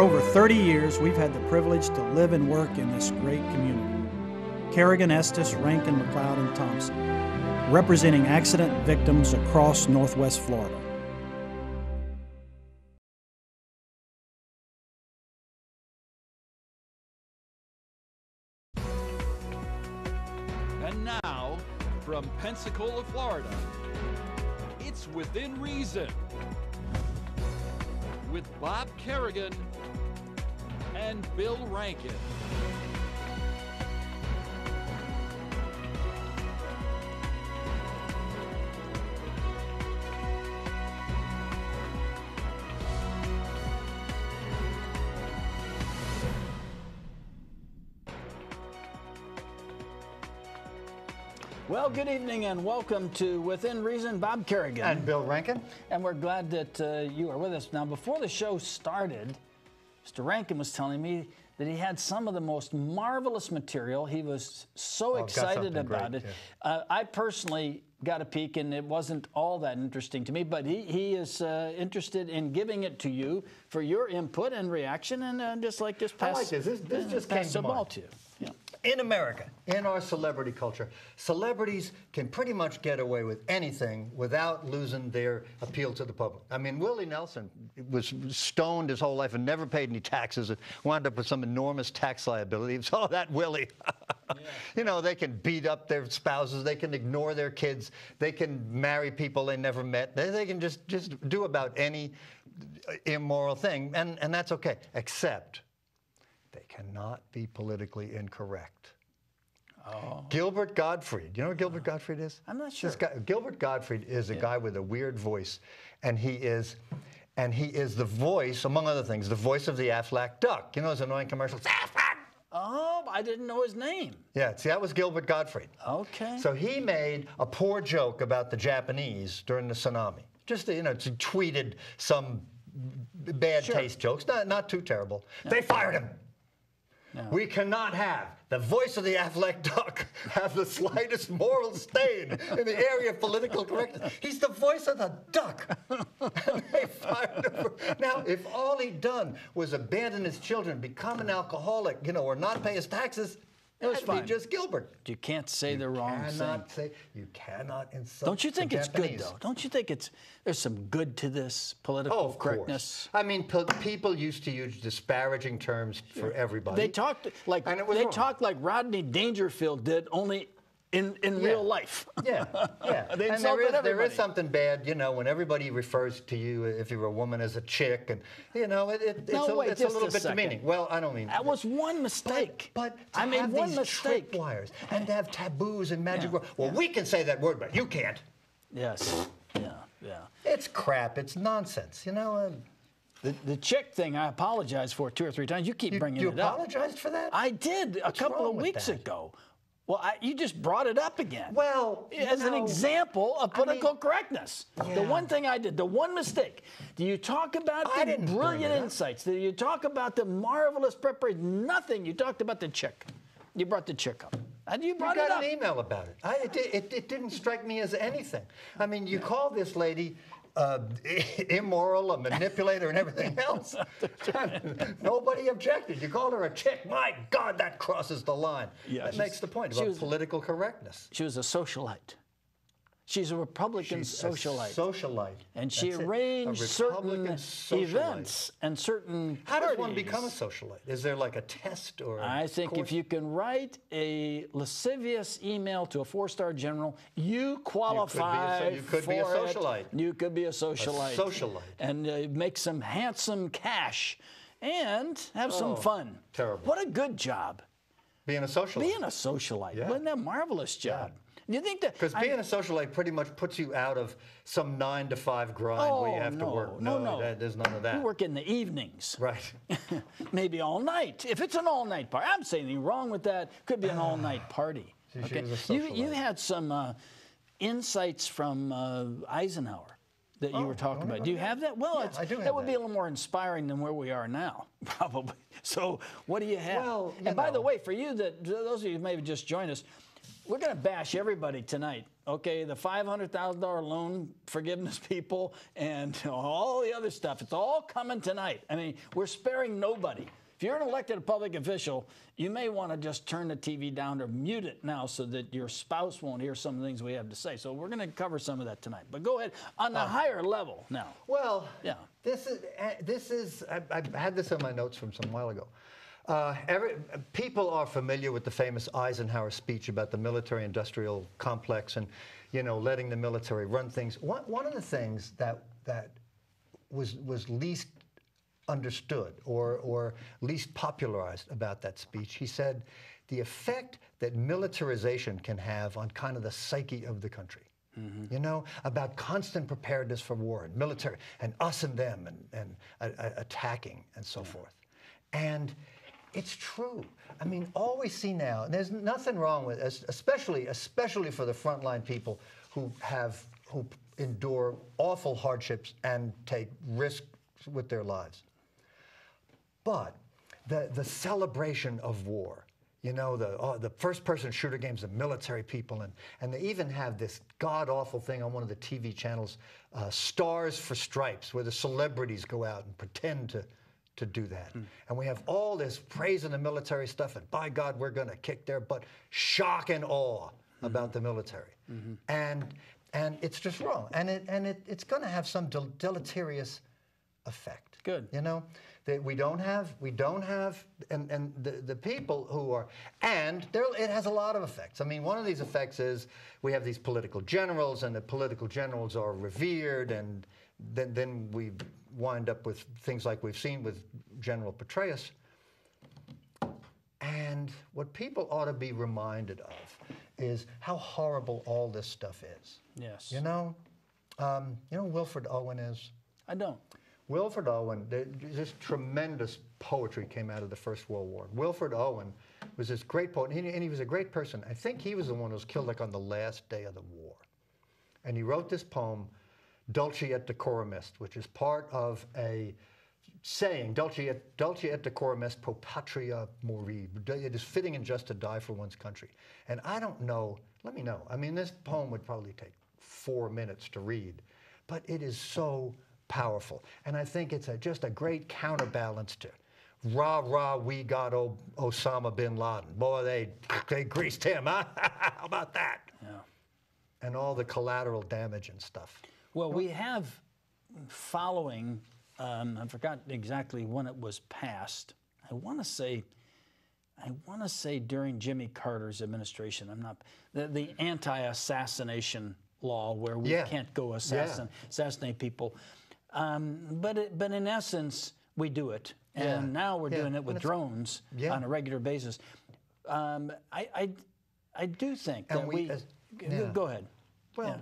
For over 30 years, we've had the privilege to live and work in this great community. Kerrigan, Estess, Rankin, McLeod, and Thompson, representing accident victims across Northwest Florida. And now, from Pensacola, Florida, it's Within Reason with Bob Kerrigan and Bill Rankin. Well, good evening and welcome to Within Reason. Bob Kerrigan. And Bill Rankin. And we're glad that uh, you are with us. Now, before the show started, Mr. Rankin was telling me that he had some of the most marvelous material. He was so Oh, excited about great, it. Uh, I personally got a peek, and it wasn't all that interesting to me, but he, he is uh, interested in giving it to you for your input and reaction, and uh, just like just I pass, like this. This- this uh, just came to to you. Yeah. In America, in our celebrity culture, celebrities can pretty much get away with anything without losing their appeal to the public. I mean, Willie Nelson was stoned his whole life and never paid any taxes and wound up with some enormous tax liability. It's all that Willie. You know, they can beat up their spouses, they can ignore their kids, they can marry people they never met, they, they can just, just do about any immoral thing, and, and that's okay, except they cannot be politically incorrect. Oh. Gilbert Gottfried. You know what Gilbert Gottfried is? I'm not This sure. guy, Gilbert Gottfried is a guy with a weird voice, and he is, and he is the voice, among other things, the voice of the Aflac duck. You know those annoying commercials? Aflac. Oh, I didn't know his name. Yeah, see, that was Gilbert Gottfried. Okay. So he made a poor joke about the Japanese during the tsunami. Just, you know, to tweeted some bad Sure. taste jokes, not, not too terrible. They fired him. We cannot have the voice of the Aflac duck have the slightest moral stain in the area of political correctness. He's the voice of the duck. Now, if all he'd done was abandon his children, become an alcoholic, you know, or not pay his taxes, It was that'd fine. be just Gilbert. You can't say the wrong thing. cannot say you cannot insult. Don't you the think it's good though? Don't you think it's there's some good to this political Oh, of correctness? course. I mean, pe- people used to use disparaging terms for everybody. They talked like And it was they wrong. talked like Rodney Dangerfield did, only in in Yeah. real life. Yeah, yeah. And there is, everybody. is something bad, you know, when everybody refers to you, if you're a woman, as a chick, and you know, it, it, it's, No, a, it's a little a bit second. demeaning. Well, I don't mean That was one mistake. But, but I made have one mistake. tripwires and to have taboos and magic Yeah, words. Well, we can say that word, but you can't. Yes. Yeah. Yeah. It's crap. It's nonsense. You know. Uh, The, the chick thing, I apologize for two or three times. You keep you bringing you it up. You apologized for that? I did a couple of weeks ago. Well, I, you just brought it up again. Well, you as an example of I mean- political correctness. The one thing I did, the one mistake. Do you talk about I the brilliant insights? Do you talk about the marvelous preparation? Nothing. You talked about the chick. You brought the chick up. And you You brought it got an email about it. I, it, it. It didn't strike me as anything. I mean, you call this lady uh, immoral, a manipulator, and everything else. Nobody objected. You called her a chick. My God, that crosses the line. Yeah, that makes the point about was- political correctness. She was a socialite. She's a Republican She's a socialite. socialite. and she That's arranged certain socialite. events and certain How does one become a socialite? Is there like a test or? I think course? if you can write a lascivious email to a four-star general, you qualify you could be a for it. socialite. You could be a socialite. socialite. And uh, make some handsome cash and have some Oh, fun. terrible. What a good job. being a socialite. Being a socialite. Yeah. Wasn't that a marvelous job? Do you think that Because being a socialite pretty much puts you out of some nine to five grind where Oh, you have no, to work. no, no. that- there's none of that. You work in the evenings. Right. Maybe all night. If it's an all night party, I'm saying anything wrong with that. Could be an all night party. See, she was a You, you had some uh, insights from uh, Eisenhower that you Oh, were talking about. Do you about have that. that? Well, Yeah, I that would be a little more inspiring than where we are now, probably. So, what do you have? Well, you and by the way, for you that those of you who maybe just joined us, we're going to bash everybody tonight. Okay, the $500,000 loan forgiveness people and all the other stuff. It's all coming tonight. I mean, we're sparing nobody. If you're an elected public official, you may want to just turn the TV down or mute it now so that your spouse won't hear some of the things we have to say. So we're going to cover some of that tonight. But go ahead on the higher level now. Well, Yeah. This is uh, this is I, I had this in my notes from some while ago. Uh, every, people are familiar with the famous Eisenhower speech about the military-industrial complex and, you know, letting the military run things. One, one of the things that that was was least understood or, or least popularized about that speech. He said the effect that militarization can have on kind of the psyche of the country. You know, about constant preparedness for war and military and us and them and, and uh, attacking and so forth. And it's true. I mean, all we see now, and there's nothing wrong with, es- especially especially for the frontline people who have who endure awful hardships and take risks with their lives. But the, the celebration of war, you know, the, oh, the first person shooter games, the military people, and, and they even have this god awful thing on one of the TV channels, uh, Stars for Stripes, where the celebrities go out and pretend to, to do that. Mm. And we have all this praise in the military stuff, and by God, we're going to kick their butt. Shock and awe mm-hmm. about the military. Mm-hmm. And, and it's just wrong. And, it, and it, it's going to have some del- deleterious effect. Good. You know, that we don't have, we don't have, and, and the, the people who are, and there, it has a lot of effects. I mean, one of these effects is we have these political generals, and the political generals are revered, and then, then we wind up with things like we've seen with General Petraeus. And what people ought to be reminded of is how horrible all this stuff is. Yes. You know, um, you know Wilfred Owen is? I don't. Wilfred Owen, this tremendous poetry came out of the First World War. Wilfred Owen was this great poet, and he, and he was a great person. I think he was the one who was killed like on the last day of the war. And he wrote this poem, Dulce et decorum est, which is part of a saying, Dulce et, dulce et decorum est pro patria mori. It is fitting and just to die for one's country. And I don't know, let me know. I mean, this poem would probably take four minutes to read, but it is so powerful. And I think it's a, just a great counterbalance to rah, rah, we got o- Osama bin Laden. Boy, they, they greased him, huh? How about that? Yeah. And all the collateral damage and stuff. Well, we have following, um, I forgot exactly when it was passed. I want to say, I want to say during Jimmy Carter's administration. I'm not the, the anti-assassination law where we Yeah. can't go assassin, assassinate people. Um, but it, but in essence, we do it, and Yeah. now we're Yeah. doing it with drones Yeah. on a regular basis. Um, I, I I do think And that we- we. as- yeah. Go ahead. Well, Yeah.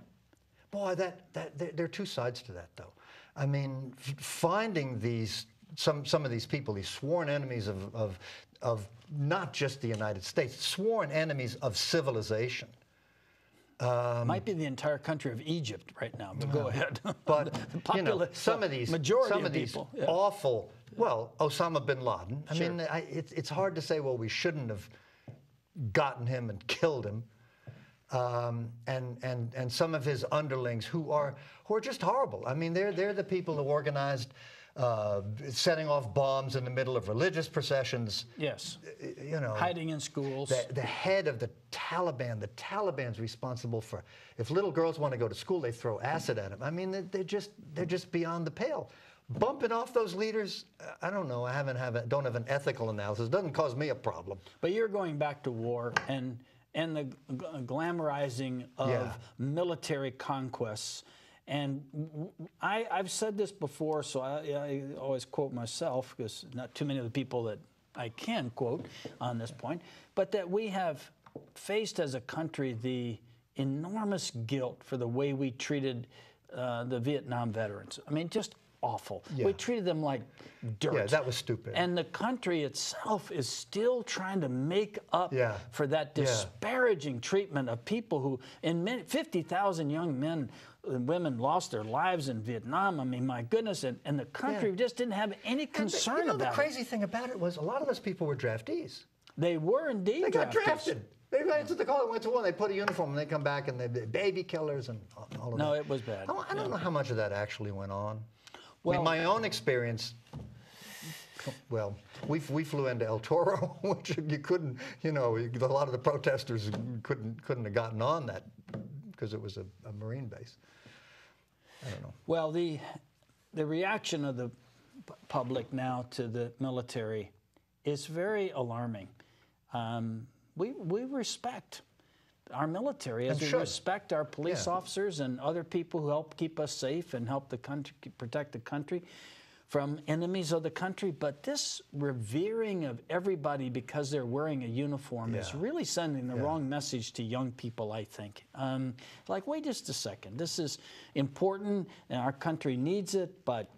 Boy, that, that there, there are two sides to that, though. I mean, f- finding these some some of these people, these sworn enemies of of of not just the United States, sworn enemies of civilization. Um, Might be the entire country of Egypt right now, but go ahead. But The you know, some of these majority some of of these people, yeah. awful. Well, Osama bin Laden. I Sure. mean, I, it's it's hard to say. Well, we shouldn't have gotten him and killed him. Um, and, and, and some of his underlings who are, who are just horrible. I mean, they're, they're the people who organized uh, setting off bombs in the middle of religious processions. Yes. You know, Hiding in schools. the, the head of the Taliban, the Taliban's responsible for, if little girls want to go to school, they throw acid at them. I mean, they're, they're just, they're just beyond the pale. Bumping off those leaders, I don't know. I haven't have a, don't have an ethical analysis. It doesn't cause me a problem. But you're going back to war and and the g- glamorizing of Yeah. military conquests. And I, have said this before, so I, I always quote myself because not too many of the people that I can quote on this point, but that we have faced as a country the enormous guilt for the way we treated uh, the Vietnam veterans. I mean, just awful. Yeah. We treated them like dirt. Yeah, that was stupid. And the country itself is still trying to make up Yeah. for that Yeah. disparaging treatment of people who, in 50,000 young men and women lost their lives in Vietnam. I mean, my goodness, and, and the country Yeah. just didn't have any And concern you know, about the crazy thing about it was a lot of those people were draftees. They were indeed They got draftees. drafted. They answered the call. They went to war. They put a uniform, and they come back, and they they're baby killers and all all of No, that. No, it was bad. I I don't know how much of that actually went on. Well- mean, my own experience. Well, we, we flew into El Toro, which you couldn't, you know, a lot of the protesters couldn't couldn't have gotten on that because it was a, a Marine base. I don't know. Well, the the reaction of the public now to the military is very alarming. Um, we we respect our military as And we should. respect our police Yeah. officers and other people who help keep us safe and help the country protect the country from enemies of the country. But this revering of everybody because they're wearing a uniform is really sending the wrong message to young people, I think. Um, like, wait just a second. This is important, and our country needs it, but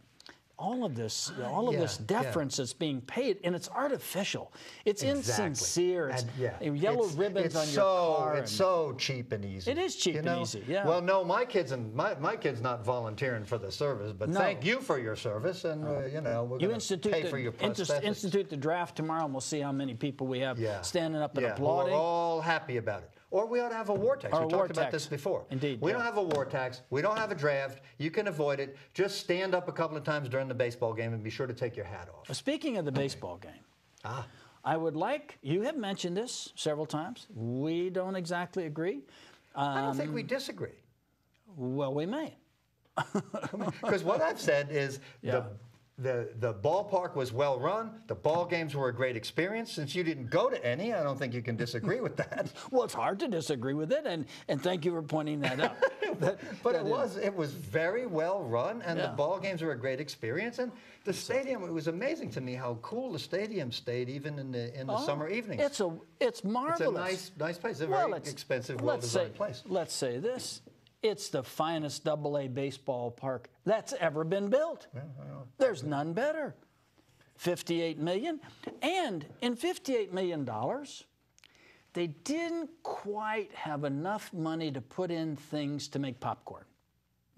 all of this, all of this yeah, yeah. deference is being paid, and it's artificial. It's Exactly. insincere. It's And, yeah, yellow it's- ribbons it's on your so, car. It's so cheap and easy. It is cheap you and easy, yeah. Well, no, my kids and my, my kids not volunteering for the service, but No. thank you for your service, and uh, you know we're you going to institute pay the, for your prosthetics. institute the draft tomorrow, and we'll see how many people we have yeah. standing up and yeah. applauding. We're all happy about it. Or we ought to have a war tax. Or we talked about tax. this before. Indeed, We yeah. don't have a war tax. We don't have a draft. You can avoid it. Just stand up a couple of times during the baseball game and be sure to take your hat off. Speaking of the baseball game, Ah. I would like, you have mentioned this several times. We don't exactly agree. I don't think Um, we disagree. Well, we may. Because what I've said is Yeah. the, the the ballpark was well run. The ball games were a great experience. Since you didn't go to any, I don't think you can disagree with that. Well, it's hard to disagree with it, and, and thank you for pointing that out. That- But that it is- was it was very well run, and Yeah. the ball games were a great experience. And the stadium, it was amazing to me how cool the stadium stayed, even in the in the Oh, summer evenings. It's a it's marvelous. It's a nice- nice place. It's a Well, very expensive, let's say- well-designed place. Let's say this: it's the finest Double A baseball park that's ever been built. There's none better. 58 million, and in 58 million dollars, they didn't quite have enough money to put in things to make popcorn.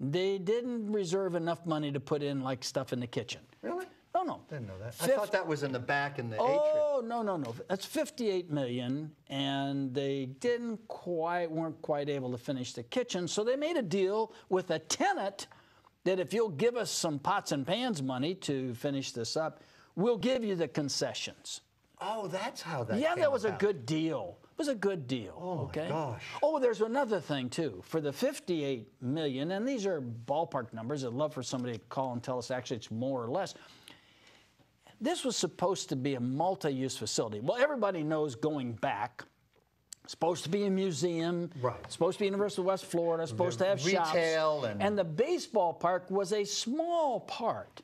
They didn't reserve enough money to put in like stuff in the kitchen. really Oh no. didn't know that. I Fif- thought that was in the back in the oh, atrium. Oh no no no! That's 58 million, and they didn't quite weren't quite able to finish the kitchen, so they made a deal with a tenant that if you'll give us some pots and pans money to finish this up, we'll give you the concessions. Oh, that's how that. yeah, that was a good deal. It was a good deal. Oh, my okay. gosh. Oh, there's another thing too. For the 58 million, and these are ballpark numbers. I'd love for somebody to call and tell us actually it's more or less. This was supposed to be a multi-use facility. Well, everybody knows going back. Supposed to be a museum, Right. Supposed to be University of West Florida. Supposed to have shops. retail and- and the baseball park was a small part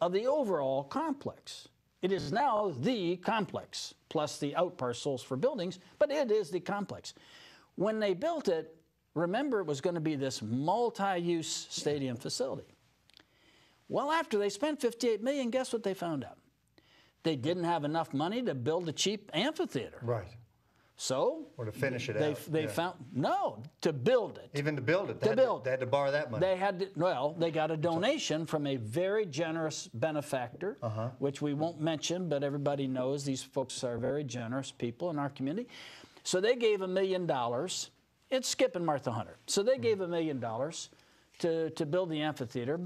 of the overall complex. It is now the complex, plus the out parcels for buildings, but it is the complex. When they built it, remember it was going to be this multi-use stadium facility. Well, after they spent 58 million, guess what they found out? They didn't have enough money to build a cheap amphitheater. Right. So Or to finish it they, out, they yeah. found no to build it. Even to build it, they, To had, build. they had to borrow that money. They had to, well, they got a donation from a very generous benefactor, Uh-huh. which we won't mention, but everybody knows these folks are very generous people in our community. So they gave a million dollars. It's Skip and Martha Hunter. So they gave a million dollars to, to build the amphitheater.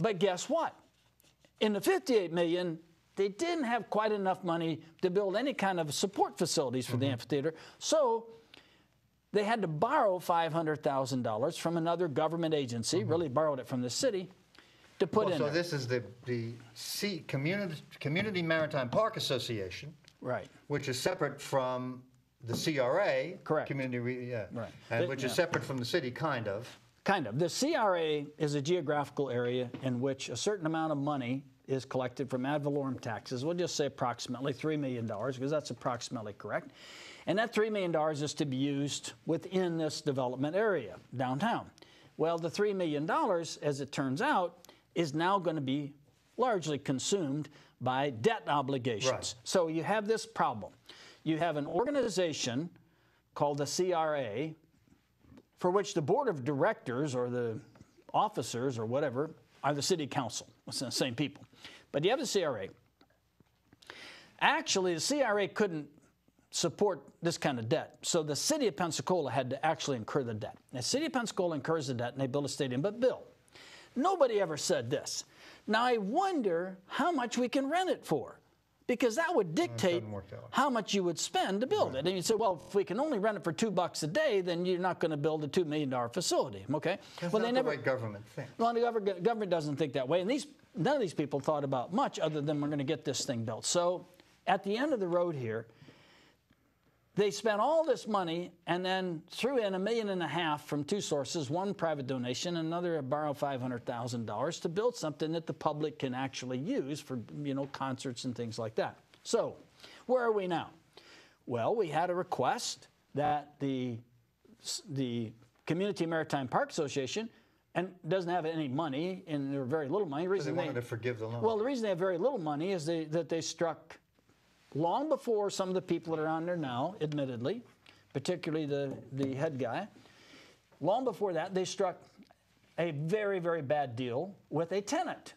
But guess what? In the 58 million, they didn't have quite enough money to build any kind of support facilities for Mm-hmm. the amphitheater. So they had to borrow $500,000 from another government agency, really borrowed it from the city, to put Mm-hmm. Well, in so there. this is the the C, Community Community Maritime Park Association, right. which is separate from the CRA. Correct. Community, yeah. Right. And They- which is separate from the city, kind of. Kind of. The CRA is a geographical area in which a certain amount of money is collected from ad valorem taxes. We'll just say approximately $3 million because that's approximately correct. And that $3 million is to be used within this development area downtown. Well, the $3 million, as it turns out, is now going to be largely consumed by debt obligations. Right. So you have this problem. You have an organization called the CRA, for which the board of directors or the officers or whatever are the city council. It's the same people. But you have the CRA. Actually, the CRA couldn't support this kind of debt. So the city of Pensacola had to actually incur the debt. The city of Pensacola incurs the debt and they build a stadium. But Bill, nobody ever said this. Now I wonder how much we can rent it for. Because that would dictate how much you would spend to build it. And you say, well, if we can only rent it for two bucks a day, then you're not going to build a two million dollar facility. Okay? That's well, they the never. government thinks. Well, the government, government doesn't think that way, and these none of these people thought about much other than we're going to get this thing built. So, at the end of the road here, they spent all this money and then threw in a million and a half from two sources: one private donation, another borrowed five hundred thousand dollars to build something that the public can actually use for you know concerts and things like that. So, where are we now? Well, we had a request that the the Community Maritime Park Association and doesn't have any money and or very little money. The They reason wanted to forgive the loan. well, the reason they have very little money is they, that they struck long before some of the people that are on there now, admittedly, particularly the, the head guy, long before that, they struck a very, very bad deal with a tenant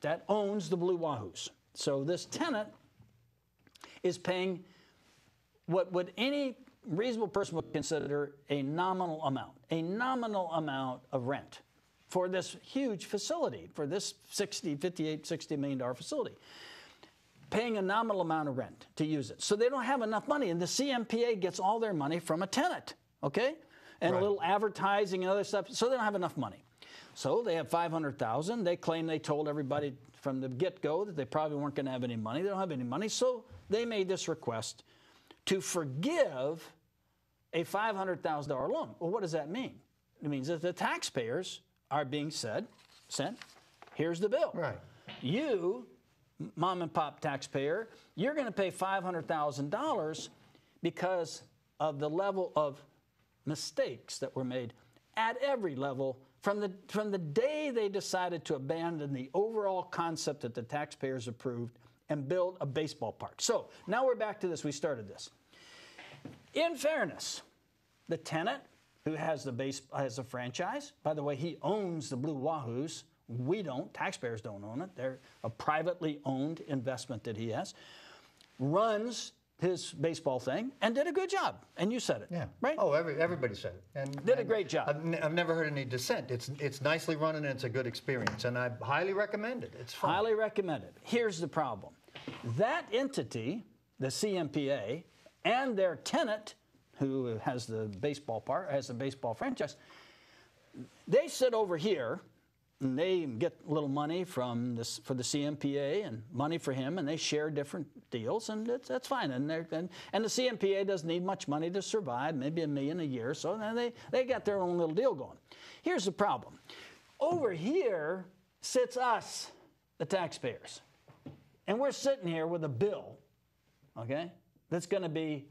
that owns the Blue Wahoos. So this tenant is paying what would any reasonable person would consider a nominal amount, a nominal amount of rent for this huge facility, for this 60, 58, 60 million dollar facility. Paying a nominal amount of rent to use it. So they don't have enough money, and the CMPA gets all their money from a tenant, okay? And Right. a little advertising and other stuff, so they don't have enough money. So they have 500,000. They claim they told everybody from the get-go that they probably weren't going to have any money. They don't have any money, so they made this request to forgive a $500,000 loan. Well, what does that mean? It means that the taxpayers are being said, sent, here's the bill. Right. You, mom and pop taxpayer, you're going to pay $500,000 because of the level of mistakes that were made at every level from the, from the day they decided to abandon the overall concept that the taxpayers approved and build a baseball park. So now we're back to this. We started this. In fairness, the tenant who has the base has a franchise. By the way, he owns the Blue Wahoos. We don't. Taxpayers don't own it. They're a privately owned investment that he has. Runs his baseball thing and did a good job. And you said it, Yeah. right? Oh, every, everybody said it. And, Did a great job. I've, n- I've never heard any dissent. It's it's nicely run and it's a good experience, and I highly recommend it. It's fun. Highly recommended. Here's the problem that entity, the CMPA, and their tenant, who has the baseball part, has the baseball franchise, they sit over here and they get a little money from this for the CMPA and money for him, and they share different deals, and that's, that's fine. And, they're, and and the CMPA doesn't need much money to survive, maybe a million a year, so then they they got their own little deal going. Here's the problem: over here sits us, the taxpayers, and we're sitting here with a bill, okay, that's going to be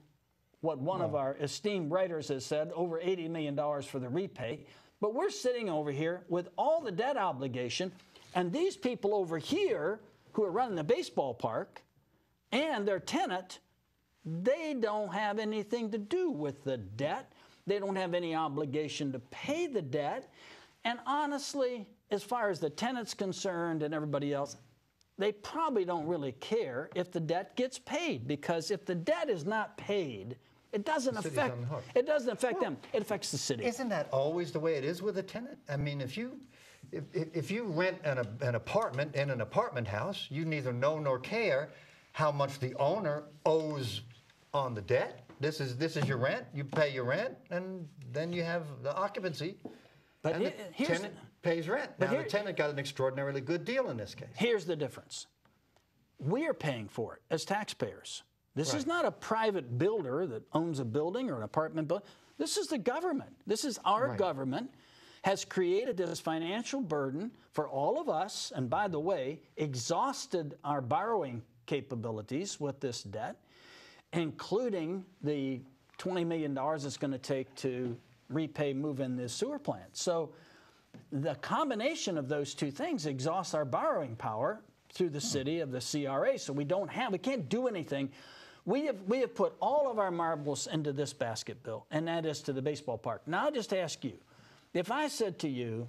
what one of our esteemed writers has said over $80 million for the repay. But we're sitting over here with all the debt obligation, and these people over here who are running the baseball park and their tenant, they don't have anything to do with the debt. They don't have any obligation to pay the debt. And honestly, as far as the tenant's concerned and everybody else, they probably don't really care if the debt gets paid because if the debt is not paid, it doesn't affect it doesn't affect them. It affects the city. Isn't that always the way it is with a tenant? I mean, if you if, if you rent an, an apartment in an apartment house, you neither know nor care how much the owner owes on the debt. This is this is your rent. You pay your rent, and then you have the occupancy. But and the here's- tenant pays rent. now here- the tenant got an extraordinarily good deal in this case. Here's the difference. We are paying for it as taxpayers. This is not a private builder that owns a building or an apartment building. This is the government. This is our Right. government has created this financial burden for all of us and by the way, exhausted our borrowing capabilities with this debt, including the $20 million it's going to take to repay move in this sewer plant. So the combination of those two things exhausts our borrowing power through the hmm. city of the CRA. So we don't have, we can't do anything. We have, we have put all of our marbles into this basket, Bill, and that is to the baseball park. Now I'll just ask you, if I said to you,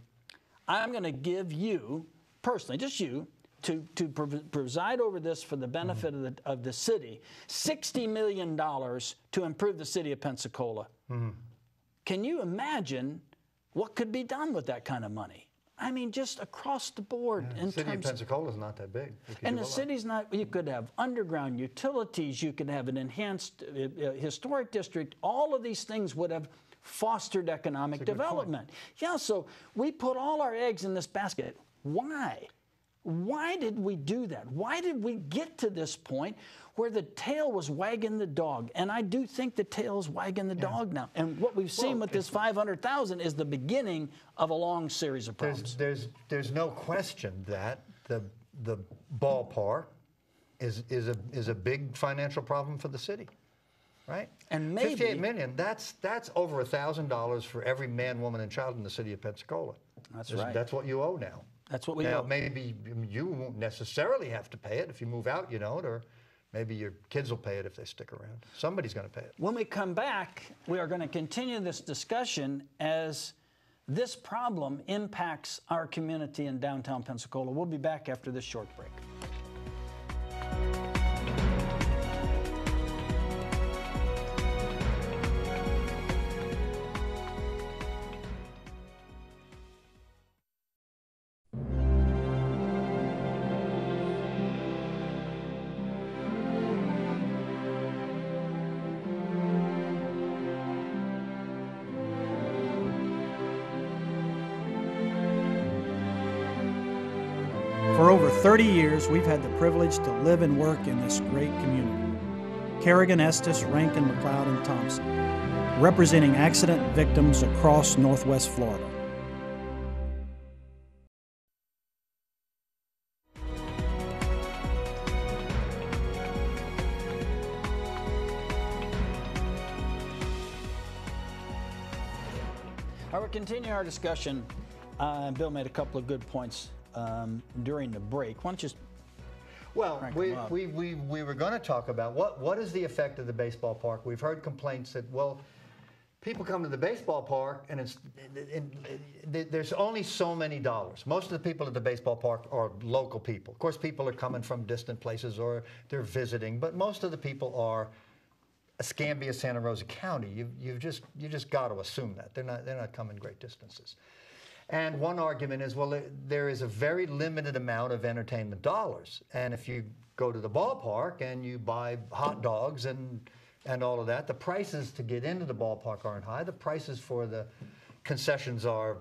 I'm going to give you, personally, just you, to, to preside over this for the benefit mm-hmm. of, the, of the city, $60 million to improve the city of Pensacola. Mm-hmm. Can you imagine what could be done with that kind of money? I mean, just across the board. Yeah, the city of Pensacola is not that big. And the city's not, you could have underground utilities, you could have an enhanced uh, uh historic district. All of these things would have fostered economic development. Yeah, so we put all our eggs in this basket. Why? Why did we do that? Why did we get to this point where the tail was wagging the dog? And I do think the tail is wagging the yeah. dog now. And what we've seen well, with this 500,000 is the beginning of a long series of problems. There's, there's, there's no question that the, the ballpark is, is, a, is a big financial problem for the city right? And maybe 58 million. That's that's over a thousand dollars for every man, woman, and child in the city of Pensacola. That's right. That's what you owe now. That's what we now, owe. maybe you won't necessarily have to pay it if you move out, you know, or maybe your kids will pay it if they stick around. Somebody's going to pay it. When we come back, we are going to continue this discussion as this problem impacts our community in downtown Pensacola. We'll be back after this short break. 30 years, we've had the privilege to live and work in this great community. Kerrigan, Estess, Rankin, McLeod, and Thompson, representing accident victims across Northwest Florida. Right, we're continuing our discussion. Uh, Bill made a couple of good points um, during the break. Why don't you just well, we, we, we, we were going to talk about what, what is the effect of the baseball park. We've heard complaints that, well, people come to the baseball park and it's, it, it, there's only so many dollars. Most of the people at the baseball park are local people. Of course, people are coming from distant places or they're visiting, but most of the people are Escambia, Santa Rosa County. You, you've just, you just got to assume that. They're not, they're not coming great distances. And one argument is, well, there is a very limited amount of entertainment dollars. And if you go to the ballpark and you buy hot dogs and, and all of that, the prices to get into the ballpark aren't high. The prices for the concessions are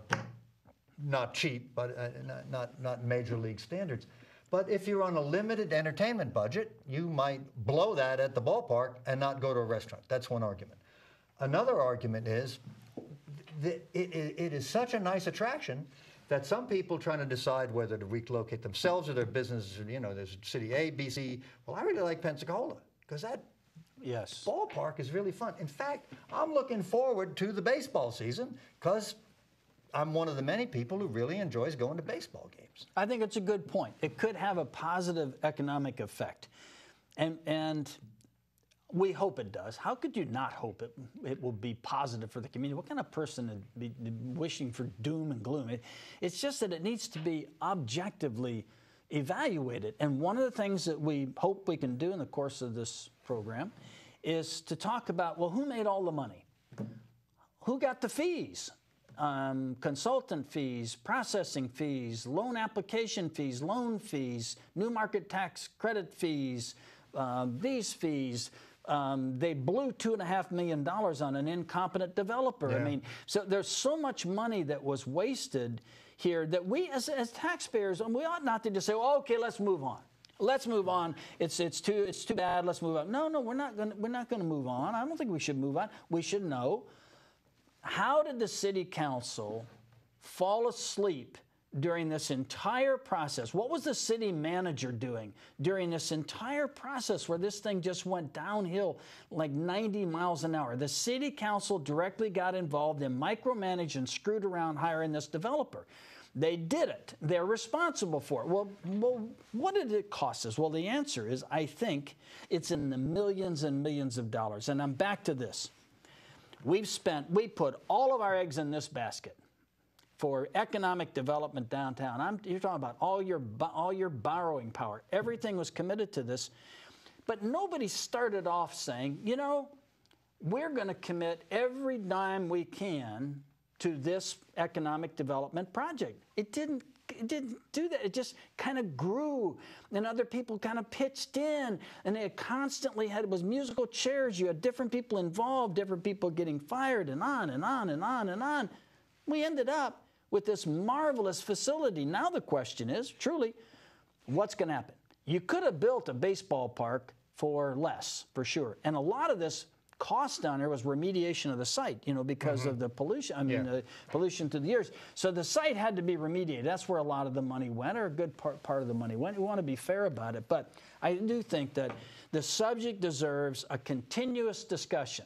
not cheap, but uh, not, not, not major league standards. But if you're on a limited entertainment budget, you might blow that at the ballpark and not go to a restaurant. That's one argument. Another argument is the, it, it is such a nice attraction that some people trying to decide whether to relocate themselves or their business, you know, there's city A, B, C. Well, I really like Pensacola because that yes. ballpark is really fun. In fact, I'm looking forward to the baseball season because I'm one of the many people who really enjoys going to baseball games. I think it's a good point. It could have a positive economic effect. And, and we hope it does. How could you not hope it, it will be positive for the community? What kind of person would be wishing for doom and gloom? It, it's just that it needs to be objectively evaluated. And one of the things that we hope we can do in the course of this program is to talk about well, who made all the money? Who got the fees? Um, consultant fees, processing fees, loan application fees, loan fees, new market tax credit fees, uh, these fees, um, they blew two and a half million dollars on an incompetent developer. Yeah. I mean, so there's so much money that was wasted here that we, as, as taxpayers, we ought not to just say, well, "Okay, let's move on." Let's move on. It's it's too it's too bad. Let's move on. No, no, we're not gonna we're not going to move on. I don't think we should move on. We should know how did the city council fall asleep during this entire process? What was the city manager doing during this entire process where this thing just went downhill like 90 miles an hour? The city council directly got involved and micromanaged and screwed around hiring this developer. They did it. They're responsible for it. Well, well, what did it cost us? Well, the answer is I think it's in the millions and millions of dollars. And I'm back to this. We've spent, we put all of our eggs in this basket for economic development downtown. I'm, you're talking about all your all your borrowing power. Everything was committed to this, but nobody started off saying, you know, we're going to commit every dime we can to this economic development project. It didn't it didn't do that. It just kind of grew, and other people kind of pitched in, and they constantly had it was musical chairs. You had different people involved, different people getting fired, and on and on and on and on. We ended up with this marvelous facility. Now the question is, truly, what's going to happen? You could have built a baseball park for less, for sure, and a lot of this cost down there was remediation of the site, you know, because mm-hmm. of the pollution. I mean, yeah. the pollution through the years. So the site had to be remediated. That's where a lot of the money went, or a good part, part of the money went. We want to be fair about it. But I do think that the subject deserves a continuous discussion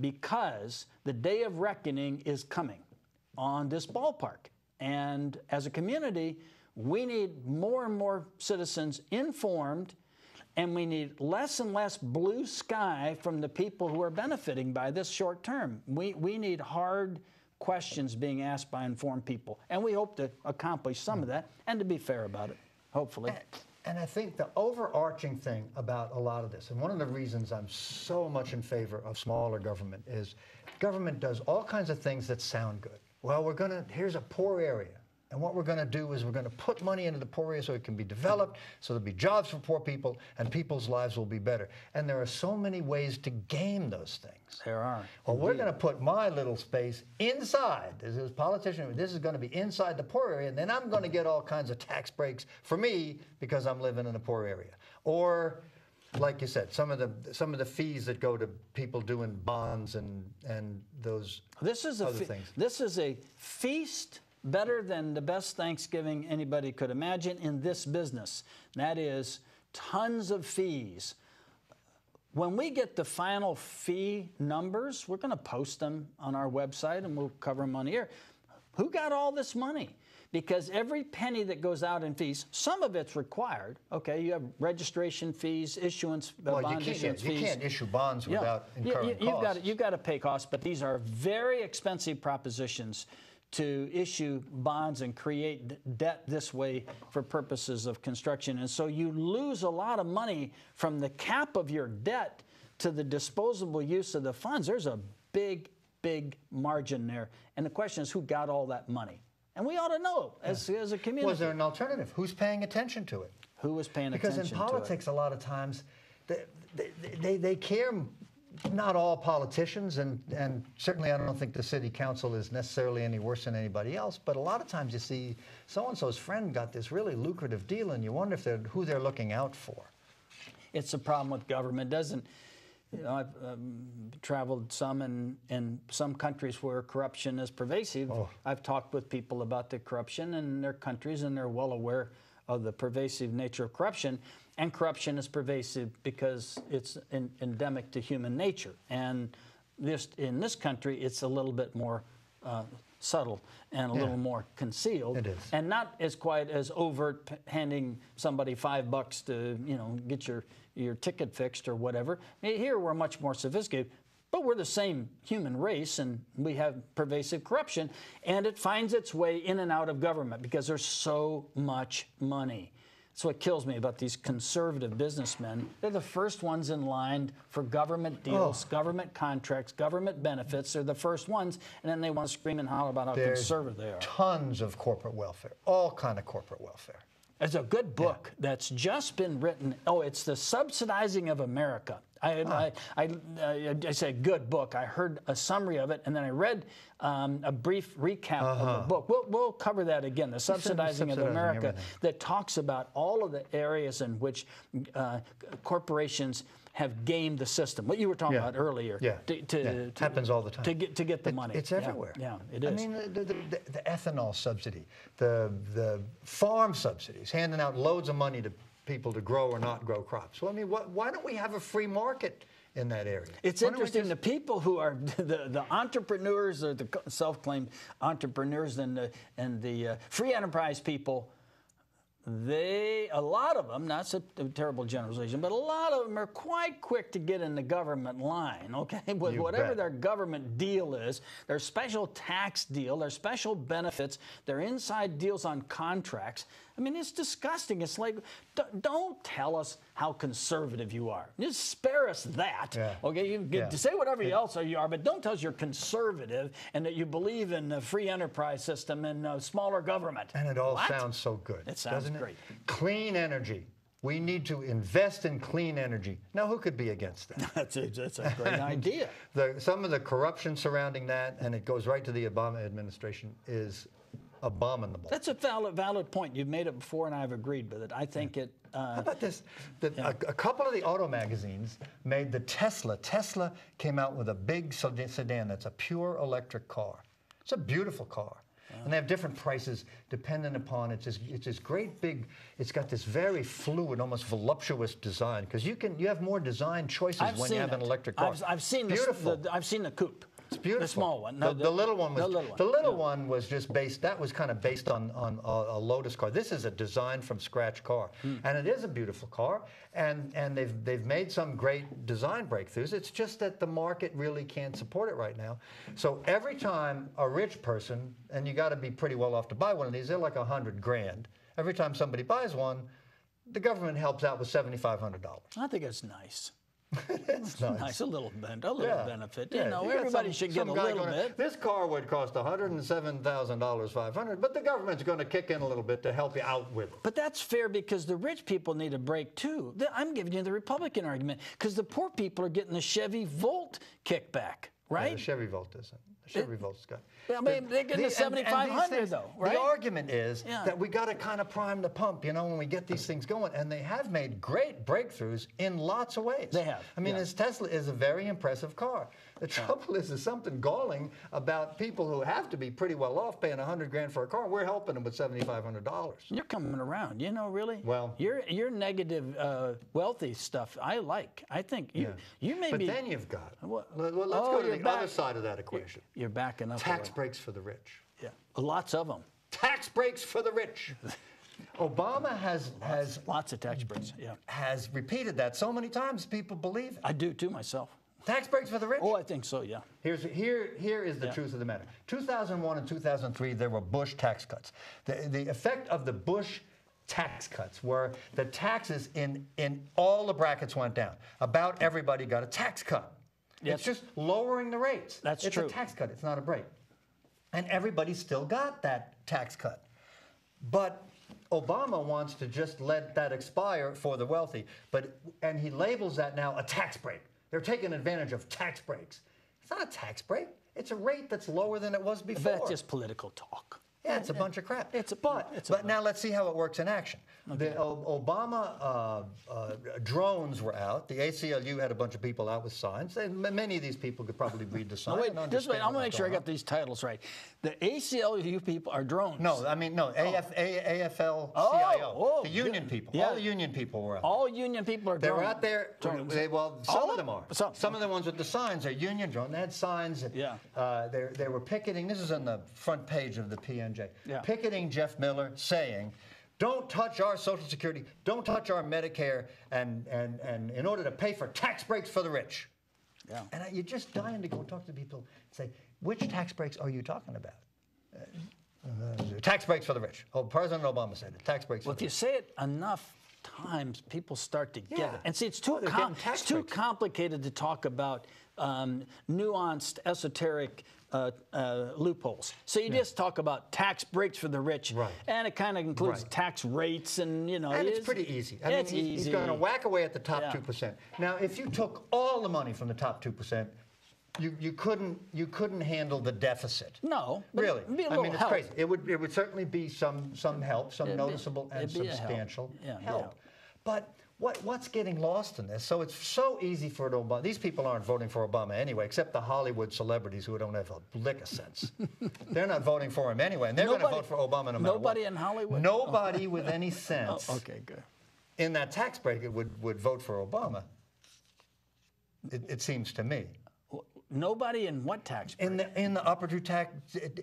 because the day of reckoning is coming on this ballpark. And as a community, we need more and more citizens informed and we need less and less blue sky from the people who are benefiting by this short term. We, we need hard questions being asked by informed people. And we hope to accomplish some of that and to be fair about it, hopefully. And, and I think the overarching thing about a lot of this, and one of the reasons I'm so much in favor of smaller government, is government does all kinds of things that sound good. Well, we're going to, here's a poor area. And what we're going to do is we're going to put money into the poor area so it can be developed, so there'll be jobs for poor people, and people's lives will be better. And there are so many ways to game those things. There are. Well, indeed. we're going to put my little space inside. As a politician, this is going to be inside the poor area, and then I'm going to get all kinds of tax breaks for me because I'm living in a poor area. Or like you said, some of the some of the fees that go to people doing bonds and and those this is a fe- things. This is a feast better than the best Thanksgiving anybody could imagine in this business. That is tons of fees. When we get the final fee numbers, we're going to post them on our website and we'll cover them on the air. Who got all this money? Because every penny that goes out in fees, some of it's required. Okay, you have registration fees, issuance, uh, well, bond you issuance you fees. You can't issue bonds without yeah. incurring you, you, you've Got to, you've got to pay costs, but these are very expensive propositions to issue bonds and create debt this way for purposes of construction. And so you lose a lot of money from the cap of your debt to the disposable use of the funds. There's a big, big margin there. And the question is who got all that money? And we ought to know as, yeah. as a community. Was there an alternative? Who's paying attention to it? Who was paying because attention to it? Because in politics, a lot of times, they, they, they, they care not all politicians, and, and certainly I don't think the city council is necessarily any worse than anybody else, but a lot of times you see so-and-so's friend got this really lucrative deal, and you wonder if they're, who they're looking out for. It's a problem with government, doesn't I've um, traveled some in, in some countries where corruption is pervasive. Oh. I've talked with people about the corruption in their countries, and they're well aware of the pervasive nature of corruption. And corruption is pervasive because it's in, endemic to human nature. And this, in this country, it's a little bit more uh, subtle and a yeah. little more concealed. It is. And not as quite as overt, handing somebody five bucks to, you know, get your, your ticket fixed or whatever. Here we're much more sophisticated. But we're the same human race and we have pervasive corruption, and it finds its way in and out of government because there's so much money. That's what kills me about these conservative businessmen. They're the first ones in line for government oh. deals, oh. government contracts, government benefits. They're the first ones, and then they want to scream and holler about how There's conservative they are. Tons of corporate welfare, all kind of corporate welfare. There's a good book yeah. that's just been written. Oh, it's the subsidizing of America. I, I, I, I, I say good book. I heard a summary of it, and then I read um, a brief recap uh-huh. of the uh-huh. book. We'll, we'll cover that again. The subsidizing, subsidizing of America everything. that talks about all of the areas in which uh, corporations have gamed the system. What you were talking yeah. about earlier. Yeah. To, to, yeah. To, happens all the time. To get to get the it, money. It's everywhere. Yeah, yeah it is. I mean, the, the, the, the ethanol subsidy, the the farm subsidies, handing out loads of money to people to grow or not grow crops. Well, I mean, what, why don't we have a free market? in that area. It's Why interesting. Just... The people who are the, the entrepreneurs or the self-claimed entrepreneurs and the, and the uh, free enterprise people they a lot of them not so a terrible generalization but a lot of them are quite quick to get in the government line okay with You whatever bet. their government deal is their special tax deal their special benefits their inside deals on contracts i mean it's disgusting it's like don't tell us how conservative you are just spare us that Yeah. okay you Yeah. say whatever else you are but don't tell us you're conservative and that you believe in a free enterprise system and uh, smaller government And it all What? sounds so good. It sounds doesn't great. Clean energy. We need to invest in clean energy. Now, who could be against that? That's a, that's a great idea. The, some of the corruption surrounding that, and it goes right to the Obama administration, is abominable. That's a valid, valid point. You've made it before, and I've agreed with it. I think it. Uh, How about this? The, a, a couple of the auto magazines made the Tesla. Tesla came out with a big sedan that's a pure electric car. It's a beautiful car. And they have different prices dependent upon it's this, it's this great big. It's got this very fluid, almost voluptuous design because you can you have more design choices I've when you have it. an electric car. I've, I've seen the, the. I've seen the coupe. It's beautiful. The small one. The, No, the little one was. The little one. The little one was just based. That was kind of based on on a, a Lotus car. This is a design from scratch car, Hmm. and it is a beautiful car. And and they've they've made some great design breakthroughs. It's just that the market really can't support it right now. So every time a rich person, and you got to be pretty well off to buy one of these, they're like a hundred grand. Every time somebody buys one, the government helps out with seventy five hundred dollars. I think it's nice. It's nice. Nice, a little bit, a little benefit. Yeah, You know, got everybody some- should get a little gonna- bit. This car would cost $107,000, 500 but the government's going to kick in a little bit to help you out with it. But that's fair because the rich people need a break too. I'm giving you the Republican argument because the poor people are getting the Chevy Volt kickback, Yeah, right? the Chevy Volt isn't. The Chevy Volt's got. I mean, they're getting the and- and 7,500 though, right? The argument is Yeah. that we got to kind of prime the pump, you know, when we get these things going. And they have made great breakthroughs in lots of ways. They have, I mean, yeah. this Tesla is a very impressive car. The trouble is, there's something galling about people who have to be pretty well off paying 100 grand for a car. We're helping them with $7,500. You're coming around, you know, really. Well- your your negative uh, wealthy stuff, I like. I think you you may But be. then you've got, well, let's Oh, go to the back. other side of that equation. You're backing up. Tax breaks for the rich. Yeah, lots of them. Tax breaks for the rich. Obama has has Lots of tax breaks. Yeah, has repeated that so many times people believe it. I do too myself. Tax breaks for the rich. Oh, I think so. Yeah. Here's, here, here is the Yeah. truth of the matter. 2001 and 2003, there were Bush tax cuts. The, the effect of the Bush tax cuts were the taxes in, in all the brackets went down. About everybody got a tax cut. Yes. It's just lowering the rates. That's it's true. a tax cut, it's not a break. And everybody still got that tax cut. But Obama wants to just let that expire for the wealthy. But and he labels that now a tax break. They're taking advantage of tax breaks. It's not a tax break. It's a rate that's lower than it was before. That's just political talk. yeah, it's a bunch of crap. It's a- but it's a but now let's see how it works in action. The O- Obama uh, uh, drones were out. The ACLU had a bunch of people out with signs. M- many of these people could probably read the sign. No, wait, just wait. I'm gonna make sure I got these titles right. The ACLU people are drones. No, I mean no. AF, A, AFL-CIO, oh, the union people. Yeah. All the union people were out. All union people are They drones. were out there. Drones. They, well, some All of them are. Some. Some of the ones with the signs are union drone. They had signs. Yeah. Uh, they, they were picketing. This is on the front page of the PNJ. Yeah. Picketing Jeff Miller, saying, "Don't touch our Social Security. Don't touch our Medicare. And and and in order to pay for tax breaks for the rich." Yeah. And I, you're just dying to go talk to people and say, "Which tax breaks are you talking about?" Uh, tax breaks for the rich. Oh, President Obama said it. Tax breaks Well, for if the you say it enough times, people start to get Yeah. it. And see, it's too Oh, com- it's too complicated to talk about um, nuanced, esoteric. Uh, uh, loopholes. So you just talk about tax breaks for the rich, Right. and it kind of includes Right. tax rates, and you know, And it it's pretty easy. I it's mean, easy. he's going to whack away at the top Yeah. 2%. Now, if you took all the money from the top 2%, you, you couldn't you couldn't handle the deficit. No, Really. it'd be a I mean, it's help. crazy. It would it would certainly be some some help, some It'd be- noticeable and be a help. substantial Yeah, help. yeah. But what, what's getting lost in this? So it's so easy for Obama. These people aren't voting for Obama anyway, except the Hollywood celebrities who don't have a lick of sense. they're not voting for him anyway, and they're going to vote for Obama no matter nobody what. in Hollywood? Nobody oh. with any Oh, sense okay, good. in that tax break would, would vote for Obama. It, it seems to me. Nobody in what tax? In the in the upper two tax,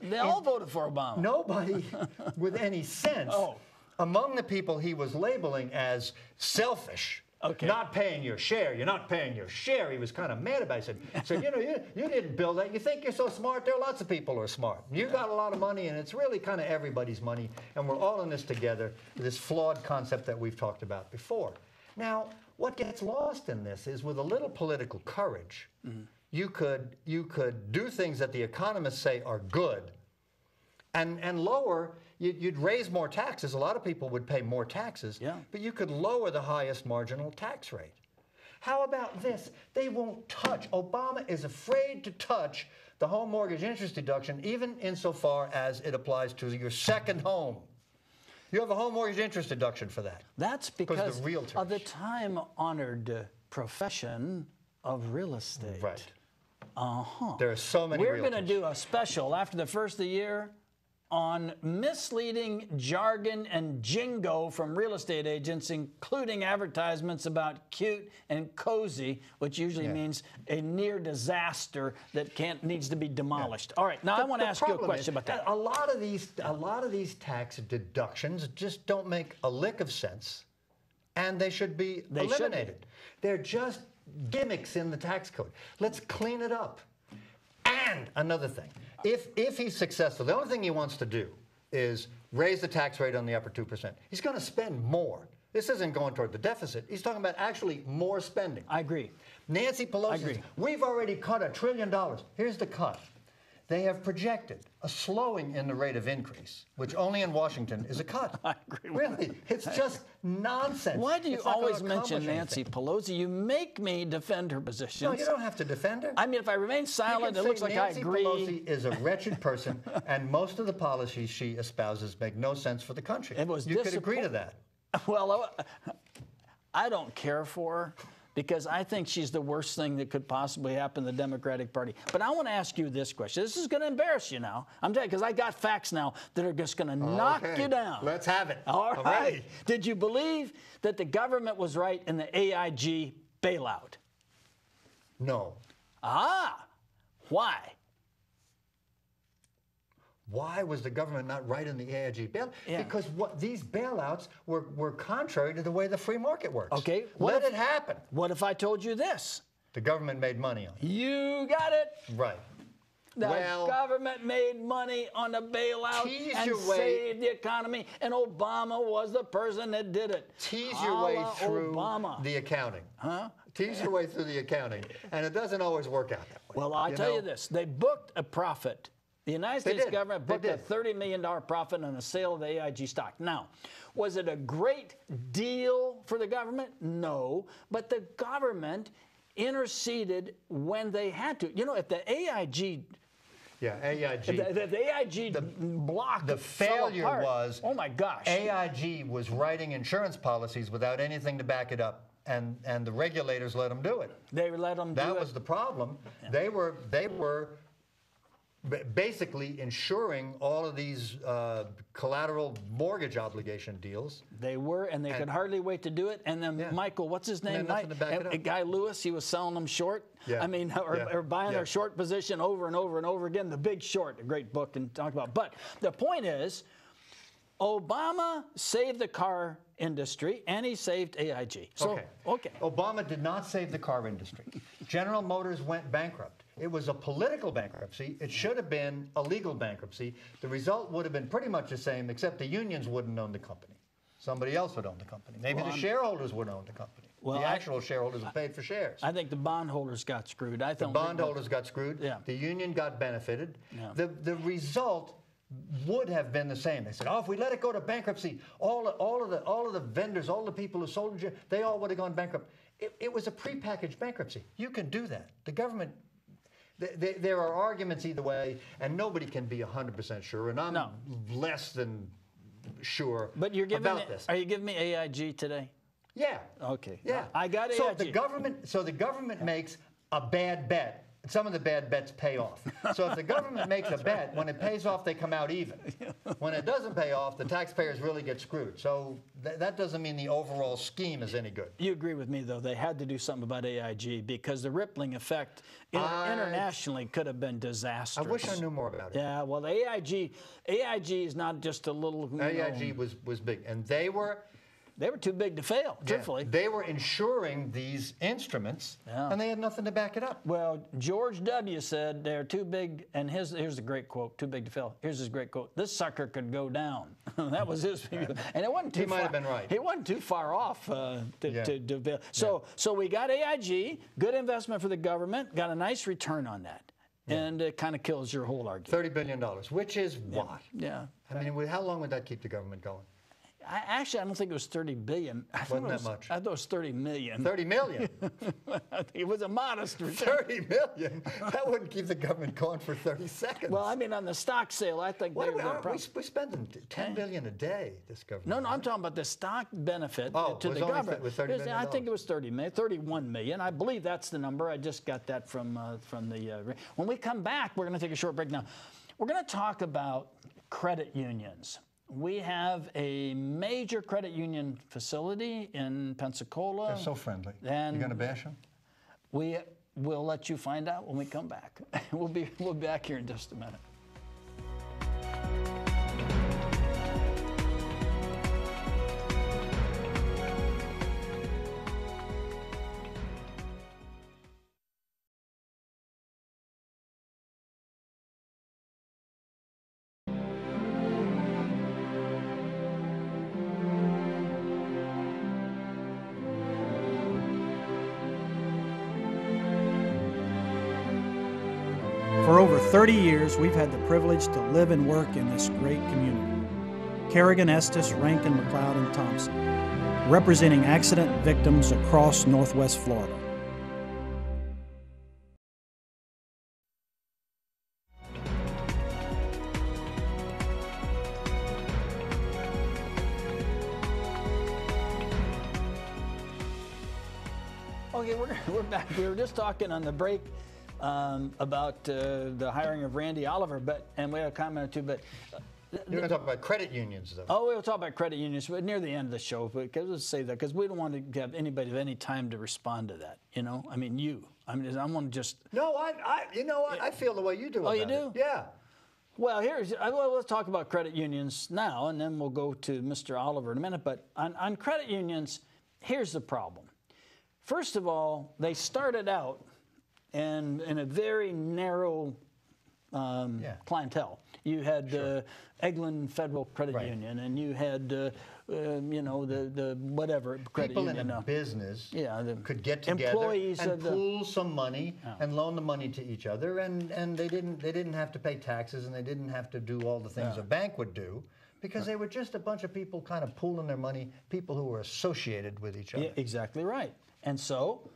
They all voted for Obama. nobody with any sense Oh. Among the people he was labeling as selfish. Okay. Not paying your share. You're not paying your share. He was kind of mad about it. He said, so, you know, you, you didn't build that. You think you're so smart. There are lots of people who are smart. You got a lot of money, and it's really kind of everybody's money, and we're all in this together, this flawed concept that we've talked about before. Now, what gets lost in this is with a little political courage, mm-hmm. you, could, you could do things that the economists say are good, and, and lower, you'd, you'd raise more taxes. A lot of people would pay more taxes, Yeah. but you could lower the highest marginal tax rate. How about this? They won't touch. Obama is afraid to touch the home mortgage interest deduction, even insofar as it applies to your second home. You have a home mortgage interest deduction for that. That's Because because the realtors. of the time-honored profession of real estate. Right. Uh-huh. There are so many We're going to do a special after the first of the year on misleading jargon and jingo from real estate agents, including advertisements about cute and cozy, which usually Yeah. means a near disaster that can't needs to be demolished. All right, now I want to ask you a question about that. A lot of these, a lot of these tax deductions just don't make a lick of sense, and they should be They should be. eliminated. They're just gimmicks in the tax code. Let's clean it up. And another thing, if if he's successful, the only thing he wants to do is raise the tax rate on the upper two percent. He's going to spend more. This isn't going toward the deficit. He's talking about actually more spending. I agree. Nancy Pelosi, agree. we've already cut a trillion dollars. Here's the cut. They have projected a slowing in the rate of increase, which only in Washington is a cut. I agree with Really, it's just nonsense. Why do you It's always mention Nancy anything. Pelosi? You make me defend her position. No, you don't have to defend her. I mean, if I remain silent, it looks say like I agree. Nancy Pelosi is a wretched person, and most of the policies she espouses make no sense for the country. It was you could agree to that. Well, I don't care for her because I think she's the worst thing that could possibly happen to the Democratic Party. But I want to ask you this question. This is going to embarrass you now. I'm telling you, because I got facts now that are just going to knock you down. Let's have it. All right. I'm right. ready. Did you believe that the government was right in the AIG bailout? No. Ah, why? Why was the government not right in the AIG bail? Yeah. Because what these bailouts were, were contrary to the way the free market works. Okay, what Let if- it happen. What if I told you this? The government made money on it. You got it. Right. The Well- government made money on the bailout and saved the economy, and Obama was the person that did it. Tease your way through Obama. the accounting. Huh? Tease your way through the accounting. And it doesn't always work out that way. Well, I tell know? you this: they booked a profit. The United They States did. government booked a $30 million profit on the sale of the AIG stock. Now, was it a great deal for the government? No. But the government interceded when they had to. You know, if the AIG Yeah, AIG. The, the, the AIG block the failure was oh my gosh AIG was writing insurance policies without anything to back it up, and, and the regulators let them do it. they let them That was it. the problem. They were they were basically insuring all of these uh, collateral mortgage obligation deals. They were, and they could hardly wait to do it. And then Yeah. Michael, what's his name? nothing to back Mike- it up. Guy Lewis, he was selling them short. Yeah. I mean, or, Yeah. or buying Yeah. their short position over and over and over again. The Big Short, a great book and talk about. But the point is, Obama saved the car industry, and he saved AIG. So, okay. okay. Obama did not save the car industry. General Motors went bankrupt. It was a political bankruptcy. It should have been a legal bankruptcy. The result would have been pretty much the same, except the unions wouldn't own the company. Somebody else would own the company. Maybe Well, the shareholders would own the company. Well, the I- actual shareholders have paid for shares. I think the bondholders got screwed. I The bondholders got screwed. Yeah. The union got benefited. Yeah. The, the result would have been the same. They said, oh, if we let it go to bankruptcy, all, all, of, the, all of the vendors, all the people who sold it, they all would have gone bankrupt. It, it was a prepackaged bankruptcy. You can do that. The government, th- th- there are arguments either way, and nobody can be 100% sure, and I'm No. less than sure But you're giving about me, this. Are you giving me AIG today? Yeah. Okay. Yeah. I got So the government, so the government makes a bad bet some of the bad bets pay off. So if the government makes a bet, when it pays off, they come out even. When it doesn't pay off, the taxpayers really get screwed. So th- that doesn't mean the overall scheme is any good. You agree with me, though, they had to do something about AIG because the rippling effect I- internationally could have been disastrous. I wish I knew more about it. Yeah, well, the AIG, AIG is not just a little. know, AIG was, was big, and they were they were too big to fail, truthfully. they were insuring these instruments, Yeah. and they had nothing to back it up. Well, George W. said they're too big, and his here's a great quote: "Too big to fail." Here's his great quote: "This sucker could go down." that was his, and it wasn't too. He might far, have been right. He wasn't too far off uh, to, Yeah. to, to fail. So, so we got AIG, good investment for the government, got a nice return on that, and it kind of kills your whole argument. Thirty billion dollars, which is what? Yeah. I mean, how long would that keep the government going? I, actually, I don't think it was 30 billion. I thought Wasn't it that was, much. I thought it was 30 million. Thirty million. It was a modest return. Thirty million. That wouldn't keep the government going for thirty seconds. Well, I mean, on the stock sale, I think what they are we, we, we spending ten billion a day. This government. No, no, I'm talking about the stock benefit Oh, to was the only th- government. was $30 I think it was 30 million, 31 million. I believe that's the number. I just got that from uh, from the. Uh, when we come back, we're going to take a short break now. We're going to talk about credit unions. We have a major credit union facility in Pensacola. They're so friendly. And- you gonna bash them? We will let you find out when we come back. we'll be we'll be back here in just a minute. 30 years, we've had the privilege to live and work in this great community. Kerrigan, Estess, Rankin, McLeod, and Thompson, representing accident victims across Northwest Florida. Okay, we're, we're back. We were just talking on the break um, about uh, the hiring of Randy Oliver, but and we had a comment or two, but. uh, You're gonna talk about credit unions, though. Oh, we'll talk about credit unions but near the end of the show. Because let's say that because we don't want to have anybody have any time to respond to that. You know, I mean, you. I mean, I want to just. No, I, I, you know what? I feel the way you do. Oh, you about it. do? Yeah. Well, here's I- well, let's talk about credit unions now, and then we'll go to Mr. Oliver in a minute. But on, on credit unions, here's the problem. First of all, they started out in in a very narrow um, Yeah. clientele. You had uh, Eglin Federal Credit Right. Union, and you had uh, um, you know the the whatever credit People in union. a uh, business Yeah, the could get together employees and of the- pool some money and loan the money to each other, and, and they didn't they didn't have to pay taxes and they didn't have to do all the things a bank would do because they were just a bunch of people kind of pooling their money, people who were associated with each other. Yeah, exactly right. And so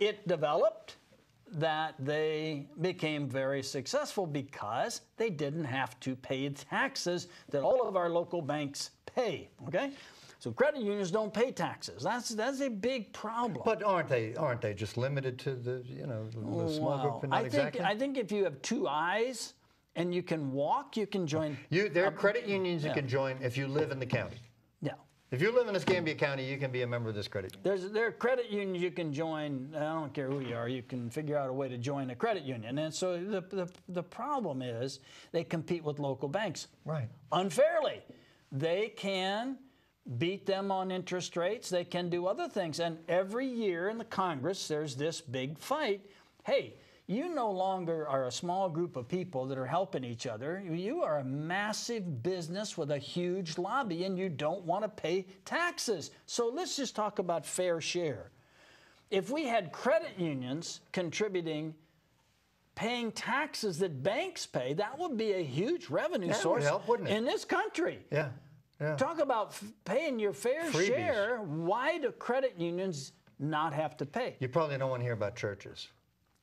it developed that they became very successful because they didn't have to pay taxes that all of our local banks pay. Okay? So credit unions don't pay taxes. That's that's a big problem. But aren't they aren't they just limited to the you know the, oh, the small group and not I think exactly? I think if you have two eyes and you can walk, you can join. you there are credit unions you yeah. can join if you live in the county. Yeah. If you live in Escambia County, you can be a member of this credit union. There's there are credit unions you can join. I don't care who you are. You can figure out a way to join a credit union. And so the the, the problem is they compete with local banks Right. unfairly. They can beat them on interest rates. They can do other things. And every year in the Congress, there's this big fight. Hey, you no longer are a small group of people that are helping each other. You are a massive business with a huge lobby, and you don't want to pay taxes. So let's just talk about fair share. If we had credit unions contributing paying taxes that banks pay, that would be a huge revenue That would source help, wouldn't it? in this country. Yeah. Yeah. Talk about f- paying your fair Freebies. share. Why do credit unions not have to pay? You probably don't want to hear about churches.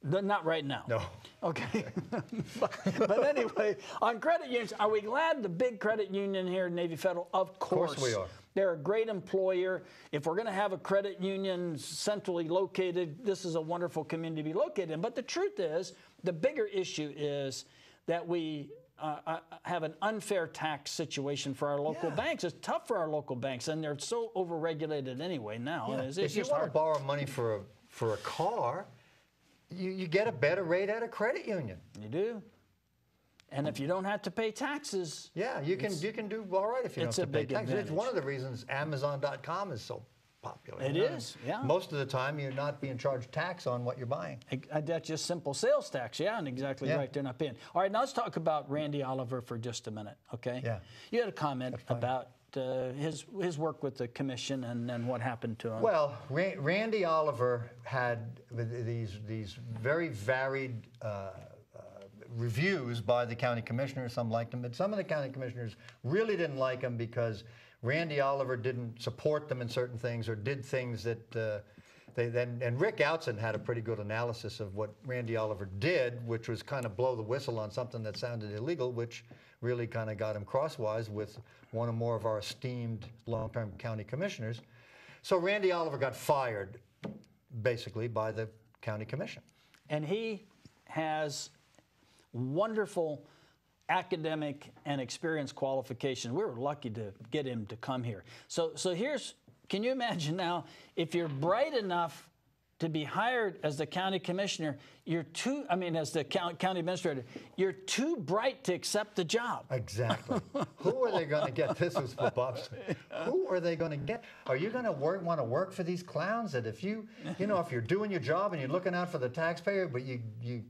Not right now. No. Okay. but, but anyway, on credit unions, are we glad the big credit union here, Navy Federal? Of course. course we are. They're a great employer. If we're going to have a credit union centrally located, this is a wonderful community to be located in. But the truth is, the bigger issue is that we uh, uh, have an unfair tax situation for our local Yeah. banks. It's tough for our local banks, and they're so overregulated anyway now. Yeah. It's, it's if you just want hard. to borrow money for a, for a car, you, you get a better rate at a credit union. You do. And if you don't have to pay taxes, Yeah, you can you can do all right if you don't it's have a to pay big taxes. It's one of the reasons Amazon.com is so popular. It you know? is, yeah. Most of the time, you're not being charged tax on what you're buying. I- that's just simple sales tax. Yeah, and exactly Yeah. right. They're not paying. All right, now let's talk about Randy Oliver for just a minute, okay? Yeah. You had a comment about uh, his his work with the commission and, and what happened to him. Well, Ra- Randy Oliver had these these very varied uh, uh, reviews by the county commissioners. Some liked him, but some of the county commissioners really didn't like him because Randy Oliver didn't support them in certain things or did things that. Uh, they then and Rick Outzen had a pretty good analysis of what Randy Oliver did, which was kind of blow the whistle on something that sounded illegal, which really kind of got him crosswise with one or more of our esteemed long-term county commissioners. So Randy Oliver got fired, basically, by the county commission. and he has wonderful academic and experience qualifications. We were lucky to get him to come here. So, so here's, can you imagine now, if you're bright enough to be hired as the county commissioner, you're too, I mean, as the county, county administrator, you're too bright to accept the job. Exactly. Who are they going to get? This was for Bobson. Who are they going to get? Are you going to work, want to work for these clowns? That if you, you know, if you're doing your job and you're looking out for the taxpayer, but you, you,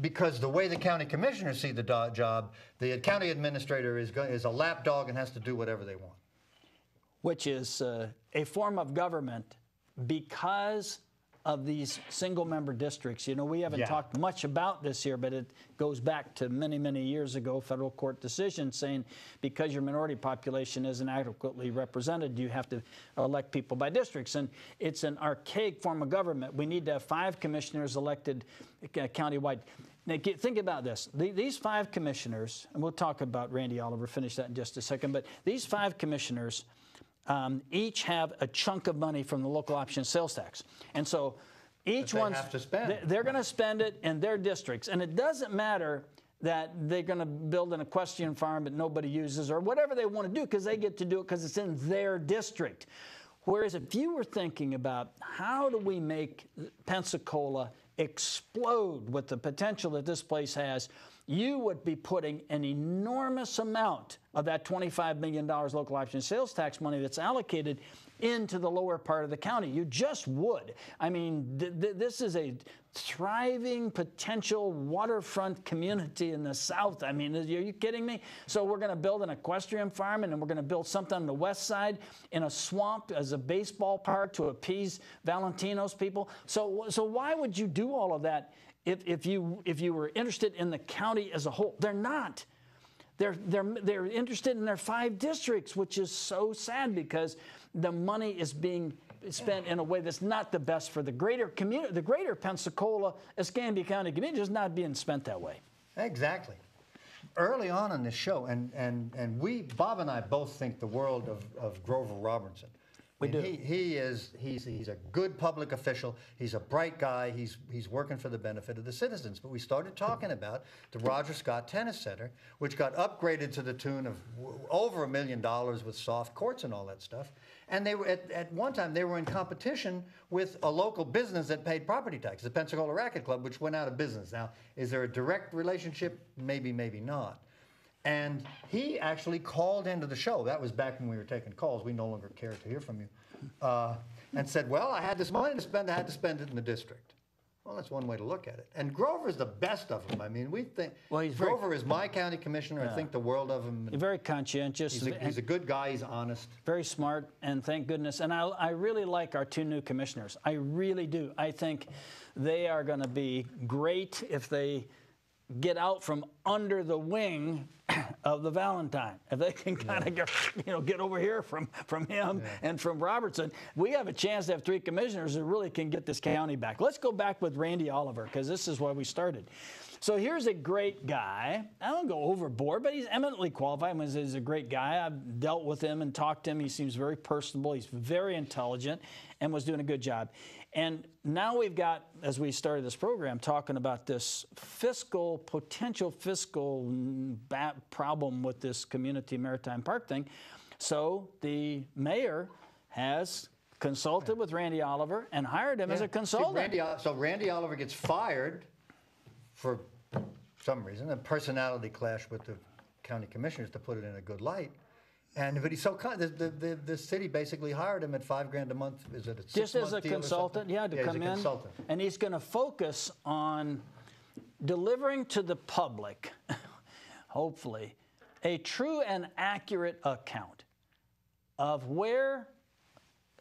because the way the county commissioners see the do- job, the county administrator is going, is a lapdog and has to do whatever they want. which is uh, a form of government because of these single member districts. You know, we haven't Yeah. talked much about this here, but it goes back to many, many years ago, federal court decision saying because your minority population isn't adequately represented, you have to elect people by districts. And it's an archaic form of government. We need to have five commissioners elected uh, countywide. Now, get, think about this. The, these five commissioners, and we'll talk about Randy Oliver, finish that in just a second, but these five commissioners um, each have a chunk of money from the local option sales tax. And so each they one have to spend. They're going to spend it in their districts. And it doesn't matter that they're going to build an equestrian farm that nobody uses or whatever they want to do because they get to do it because it's in their district. Whereas if you were thinking about how do we make Pensacola explode with the potential that this place has, you would be putting an enormous amount of that $25 million local option sales tax money that's allocated into the lower part of the county. You just would. I mean, th- th- this is a thriving potential waterfront community in the south. I mean, are you kidding me? So we're going to build an equestrian farm and then we're going to build something on the west side in a swamp as a baseball park to appease Valentino's people. So, so why would you do all of that if, if, you, if you were interested in the county as a whole? They're not. They're, they're, they're interested in their five districts, which is so sad because the money is being spent in a way that's not the best for the greater community. The greater Pensacola, Escambia County community is not being spent that way. Exactly. Early on in this show, and, and, and we, Bob and I both think the world of, of Grover Robinson. We And do. He, he is, he's, he's a good public official. He's a bright guy. He's, he's working for the benefit of the citizens. But we started talking about the Roger Scott Tennis Center, which got upgraded to the tune of over a million dollars with soft courts and all that stuff. And they were, at, at one time, they were in competition with a local business that paid property tax, the Pensacola Racket Club, which went out of business. Now, is there a direct relationship? Maybe, maybe not. And he actually called into the show. That was back when we were taking calls. We no longer care to hear from you. Uh, and said, Well, I had this money to spend. I had to spend it in the district. Well, that's one way to look at it. And Grover's the best of them. I mean, we think Well, he's very- Grover is my county commissioner. I think the world of him. You're very conscientious, He's a, he's a good guy. He's honest. very smart, and thank goodness. And I, I really like our two new commissioners. I really do. I think they are going to be great if they get out from under the wing of the Valentino. If they can kind of get, you know, get over here from, from him and from Robertson, we have a chance to have three commissioners that really can get this county back. Let's go back with Randy Oliver because this is why we started. So here's a great guy. I don't go overboard, but he's eminently qualified. He's a great guy. I've dealt with him and talked to him. He seems very personable. He's very intelligent and was doing a good job. And now we've got, as we started this program, talking about this fiscal, potential fiscal problem with this community maritime park thing. So the mayor has consulted with Randy Oliver and hired him yeah. as a consultant. See, Randy, so Randy Oliver gets fired for some reason, a personality clash with the county commissioners to put it in a good light. And but he's so kind. The, the, the, the, city basically hired him at five grand a month. Is it a just as a consultant? Yeah, to yeah, come in. Consultant. And he's going to focus on delivering to the public, hopefully, a true and accurate account of where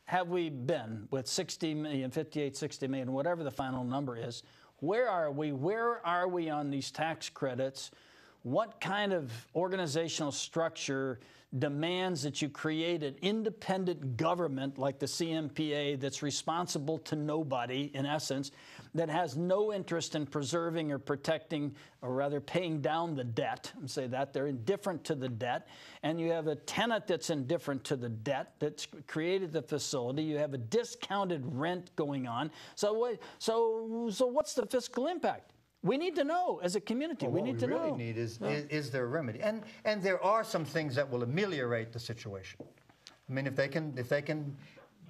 have we been with 60 million, 58, 60 million, whatever the final number is. Where are we? Where are we on these tax credits? What kind of organizational structure demands that you create an independent government like the CMPA that's responsible to nobody, in essence, that has no interest in preserving or protecting, or rather paying down the debt, say that they're indifferent to the debt, and you have a tenant that's indifferent to the debt that's created the facility. You have a discounted rent going on. So, so, so what's the fiscal impact? We need to know as a community. Well, we need we to really know. Need is, is, is there a remedy? And and there are some things that will ameliorate the situation. I mean, if they can if they can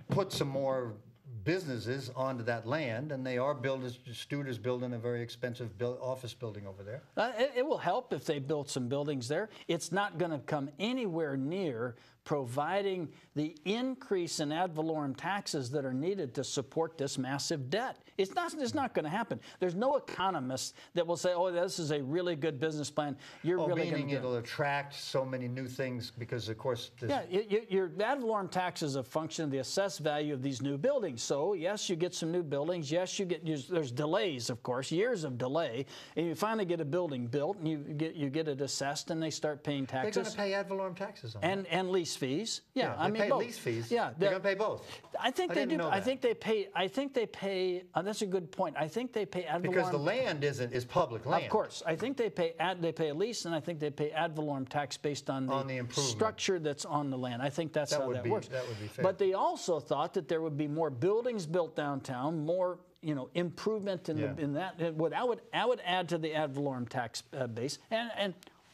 put some more businesses onto that land, and they are building. Studer is building a very expensive build, office building over there. Uh, it, it, will help if they build some buildings there. It's not going to come anywhere near providing the increase in ad valorem taxes that are needed to support this massive debt. It's not, it's not going to happen. There's no economist that will say, oh, this is a really good business plan. You're oh, really meaning it'll attract so many new things because, of course, yeah, it, your ad valorem tax is a function of the assessed value of these new buildings. So, yes, you get some new buildings. Yes, you get there's delays, of course, years of delay, and you finally get a building built, and you get you get it assessed, and they start paying taxes. They're going to pay ad valorem taxes on and and lease fees. Yeah, yeah I mean pay both. lease fees. Yeah, they're, they're going to pay both. I think I they do. I think they pay. I think they pay. Uh, that's a good point. I think they pay ad valorem. Because the land isn't is public land. Of course, I think they pay ad. They pay a lease, and I think they pay ad valorem tax based on the, on the structure that's on the land. I think that's that how that be, works. That would be fair. But they also thought that there would be more buildings built downtown, more you know improvement in, yeah. the, in that. What I would I would add to the ad valorem tax uh, base, and and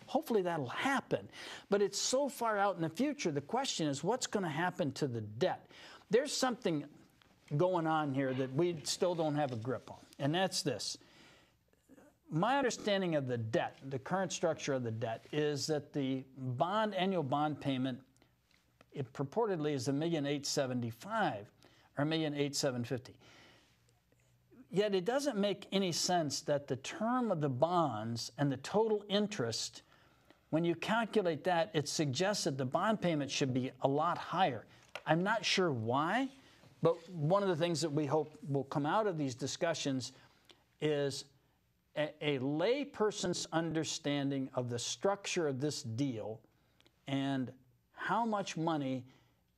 Hopefully that'll happen. But it's so far out in the future. The question is what's going to happen to the debt? There's something going on here that we still don't have a grip on, and that's this. My understanding of the debt, the current structure of the debt, is that the bond annual bond payment, it purportedly is a million eight seventy five or a million eight seven fifty. Yet it doesn't make any sense that the term of the bonds and the total interest when you calculate that, it suggests that the bond payment should be a lot higher. I'm not sure why, but one of the things that we hope will come out of these discussions is a, a layperson's understanding of the structure of this deal and how much money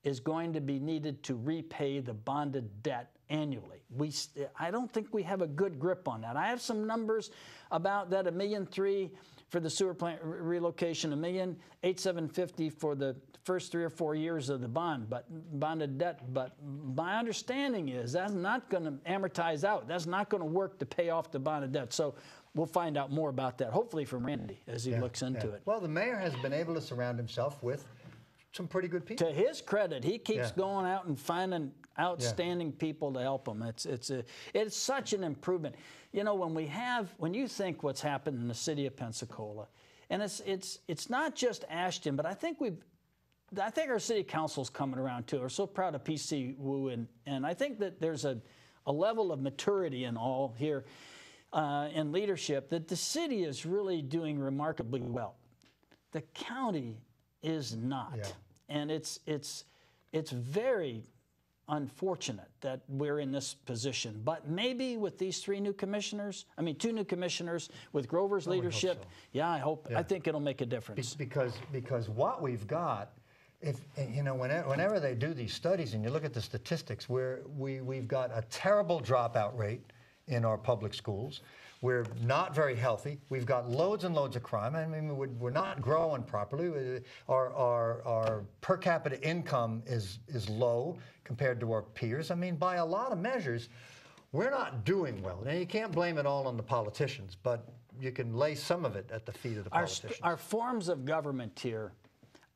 is going to be needed to repay the bonded debt annually. We, I don't think we have a good grip on that. I have some numbers about that a million three for the sewer plant relocation, a million eight seven fifty for the first three or four years of the bond, but bonded debt. But my understanding is that's not going to amortize out. That's not going to work to pay off the bonded debt. So we'll find out more about that, hopefully from Randy as he yeah, looks into yeah. it. Well, the mayor has been able to surround himself with some pretty good people. To his credit, he keeps yeah. going out and finding outstanding yeah. people to help him. It's it's a it's such an improvement. You know, when we have when you think what's happened in the city of Pensacola, and it's it's it's not just Ashton, but I think we've I think our city council's coming around too. We're so proud of PC Wu, and, and I think that there's a, a level of maturity in all here uh, in leadership that the city is really doing remarkably well. The county is not. Yeah. And it's, it's, it's very unfortunate that we're in this position. But maybe with these three new commissioners, I mean, two new commissioners with Grover's oh, leadership, so. yeah, I hope, I think it'll make a difference. because because what we've got if you know whenever, whenever they do these studies and you look at the statistics where we we've got a terrible dropout rate in our public schools we're not very healthy. We've got loads and loads of crime. I mean we're, we're not growing properly. Our, our, our per capita income is is low compared to our peers. I mean by a lot of measures we're not doing well. And you can't blame it all on the politicians but you can lay some of it at the feet of the Our, politicians. our forms of government here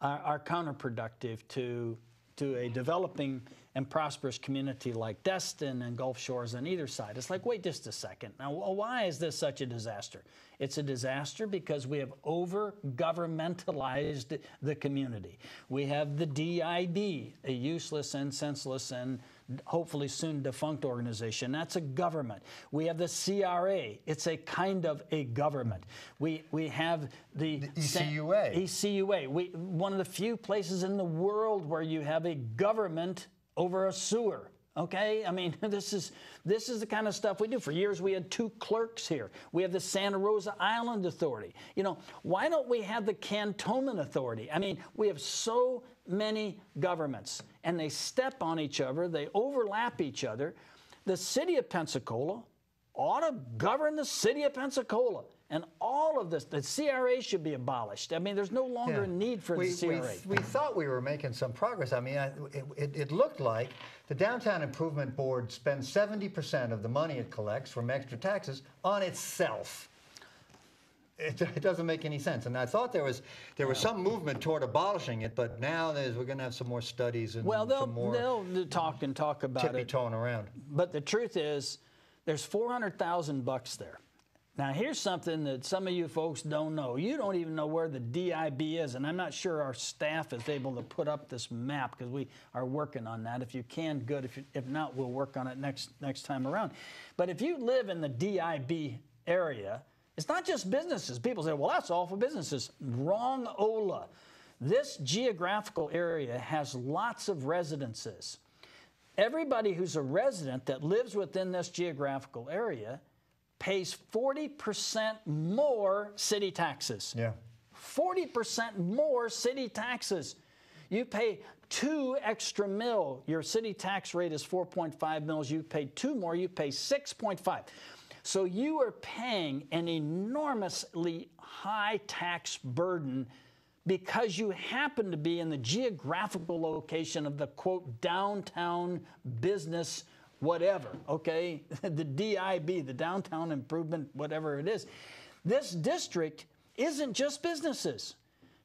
are, are counterproductive to, to a developing and prosperous community like Destin and Gulf Shores on either side. It's like, wait just a second. Now, why is this such a disaster? It's a disaster because we have over governmentalized the community. We have the DIB, a useless and senseless and hopefully soon defunct organization. That's a government. We have the CRA. It's a kind of a government. We we have the, The ECUA. ECUA. We one of the few places in the world where you have a government over a sewer. Okay, I mean this is this is the kind of stuff we do. For years we had two clerks here. We have the Santa Rosa Island Authority. You know, why don't we have the Cantonment Authority? I mean, we have so many governments, and they step on each other. They overlap each other. The city of Pensacola ought to govern the city of Pensacola. And all of this, the CRA should be abolished. I mean, there's no longer a need for we, the we, CRA. we thought we were making some progress. I mean, I, it, it, it looked like the Downtown Improvement Board spends 70% of the money it collects from extra taxes on itself. It, it doesn't make any sense. And I thought there was there was some movement toward abolishing it, but now there's, we're going to have some more studies and well, they'll, some more they'll talk and talk about tippy it. toeing around. But the truth is, there's 400,000 bucks there. Now, here's something that some of you folks don't know. You don't even know where the DIB is, and I'm not sure our staff is able to put up this map because we are working on that. If you can, good. If, you, if not, we'll work on it next next time around. But if you live in the DIB area, it's not just businesses. People say, "Well, that's all for businesses." Wrong, Ola. This geographical area has lots of residences. Everybody who's a resident that lives within this geographical area pays 40% more city taxes. Yeah. 40% more city taxes. You pay two extra mil. Your city tax rate is 4.5 mils. You pay two more, you pay 6.5. So you are paying an enormously high tax burden because you happen to be in the geographical location of the quote downtown business whatever, okay? the DIB, the downtown improvement, whatever it is. This district isn't just businesses.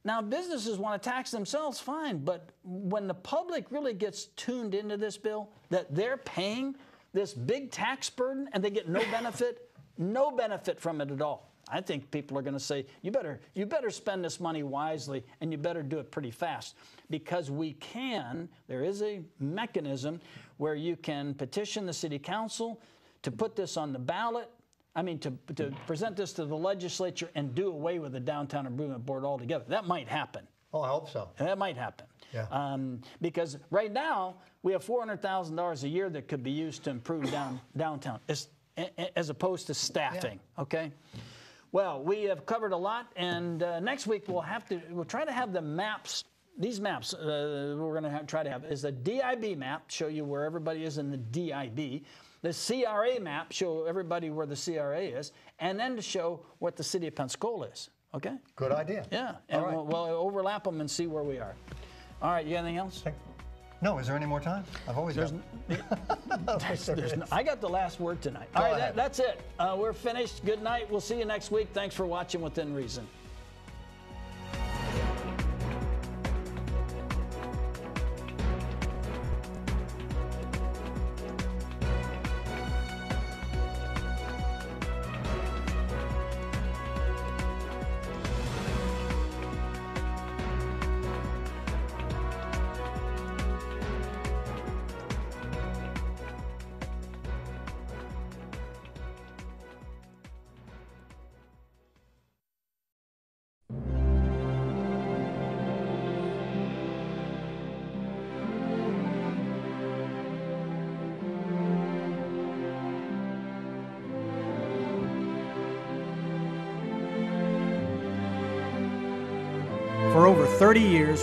Now, businesses want to tax themselves, fine, but when the public really gets tuned into this bill, that they're paying this big tax burden and they get no benefit, no benefit from it at all. I think people are going to say, you better, you better spend this money wisely and you better do it pretty fast. Because we can, there is a mechanism where you can petition the city council to put this on the ballot. I mean, to, to present this to the legislature and do away with the Downtown Improvement Board altogether. That might happen. Oh, I hope so. That might happen. Yeah. Um, because right now, we have $400,000 a year that could be used to improve down, downtown, as, as opposed to staffing, okay? Well, we have covered a lot, and uh, next week we'll have to, we'll try to have the maps, these maps uh, we're going to try to have is a DIB map, show you where everybody is in the DIB, the CRA map, show everybody where the CRA is, and then to show what the city of Pensacola is, okay? Good idea. Yeah, and right. we'll, we'll overlap them and see where we are. All right, you got anything else? No, is there any more time? I've always got. There's- there's no- I got the last word tonight. All right, ahead. that, that's it. Uh, we're finished. Good night. We'll see you next week. Thanks for watching Within Reason.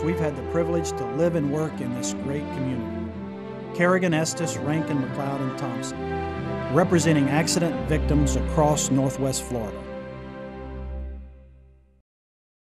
We've had the privilege to live and work in this great community. Kerrigan, Estess, Rankin, McLeod, and Thompson, representing accident victims across Northwest Florida.